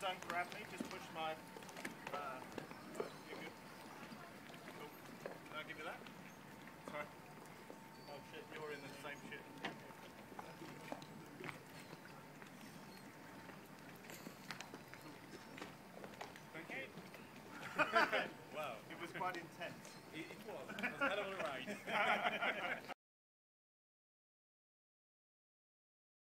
it done correctly, just push my, uh, uh, cool. Can I give you that? Sorry. Oh shit, you're in the same shit. Thank you. wow. It was quite intense. It, it was. It was a hell of a ride.